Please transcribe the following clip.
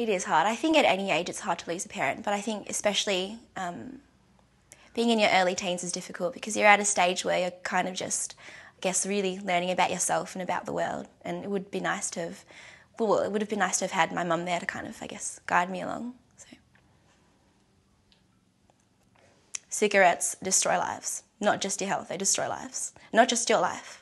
It is hard. I think at any age it's hard to lose a parent, but I think especially um, being in your early teens is difficult because you're at a stage where you're kind of just, I guess, really learning about yourself and about the world. And it would be nice to have, well, it would have been nice to have had my mum there to kind of, I guess, guide me along. So. Cigarettes destroy lives, not just your health, they destroy lives, not just your life.